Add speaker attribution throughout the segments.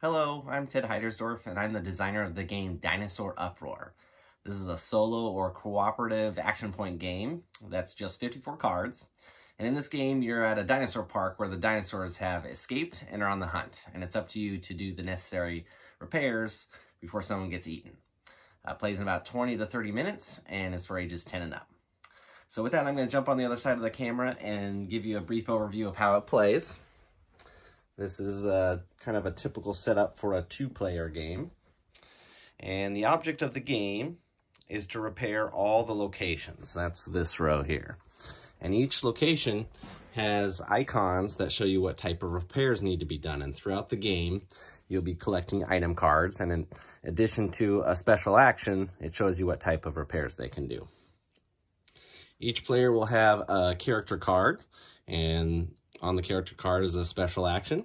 Speaker 1: Hello, I'm Ted Heidersdorf, and I'm the designer of the game Dinosaur Uproar. This is a solo or cooperative action point game that's just 54 cards. And in this game, you're at a dinosaur park where the dinosaurs have escaped and are on the hunt. And it's up to you to do the necessary repairs before someone gets eaten. Uh, plays in about 20 to 30 minutes and it's for ages 10 and up. So with that, I'm going to jump on the other side of the camera and give you a brief overview of how it plays. This is a, kind of a typical setup for a two-player game. And the object of the game is to repair all the locations. That's this row here. And each location has icons that show you what type of repairs need to be done. And throughout the game, you'll be collecting item cards. And in addition to a special action, it shows you what type of repairs they can do. Each player will have a character card. And on the character card as a special action.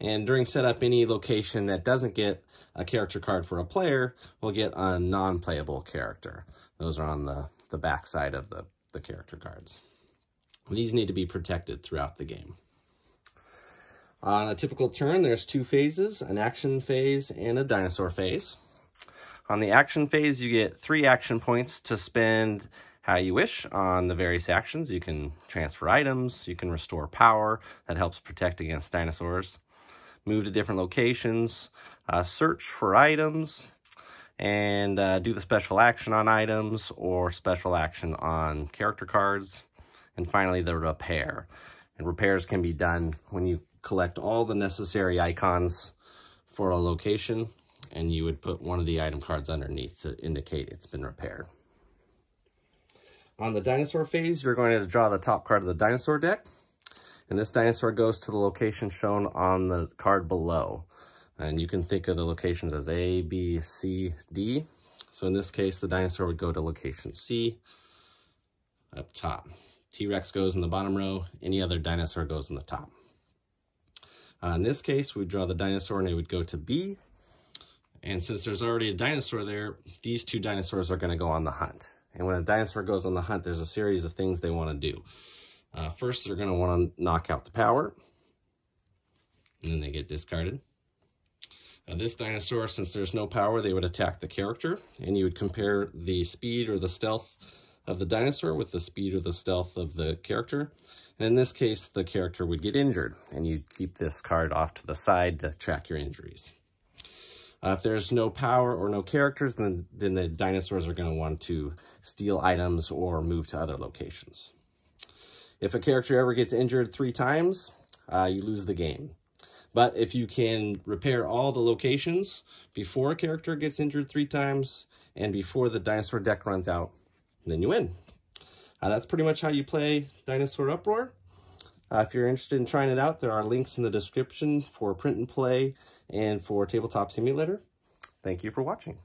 Speaker 1: And during setup, any location that doesn't get a character card for a player will get a non-playable character. Those are on the, the back side of the, the character cards. These need to be protected throughout the game. On a typical turn, there's two phases, an action phase and a dinosaur phase. On the action phase, you get three action points to spend how you wish on the various actions. You can transfer items, you can restore power, that helps protect against dinosaurs, move to different locations, uh, search for items, and uh, do the special action on items or special action on character cards. And finally, the repair. And repairs can be done when you collect all the necessary icons for a location, and you would put one of the item cards underneath to indicate it's been repaired. On the dinosaur phase, you're going to draw the top card of the dinosaur deck. And this dinosaur goes to the location shown on the card below. And you can think of the locations as A, B, C, D. So in this case, the dinosaur would go to location C up top. T-Rex goes in the bottom row. Any other dinosaur goes in the top. Uh, in this case, we draw the dinosaur and it would go to B. And since there's already a dinosaur there, these two dinosaurs are going to go on the hunt. And when a dinosaur goes on the hunt, there's a series of things they want to do. Uh, first, they're going to want to knock out the power. And then they get discarded. Uh, this dinosaur, since there's no power, they would attack the character. And you would compare the speed or the stealth of the dinosaur with the speed or the stealth of the character. And in this case, the character would get injured. And you'd keep this card off to the side to track your injuries. Uh, if there's no power or no characters, then, then the dinosaurs are going to want to steal items or move to other locations. If a character ever gets injured three times, uh, you lose the game. But if you can repair all the locations before a character gets injured three times and before the dinosaur deck runs out, then you win. Uh, that's pretty much how you play Dinosaur Uproar. Uh, if you're interested in trying it out, there are links in the description for print and play and for Tabletop Simulator. Thank you for watching.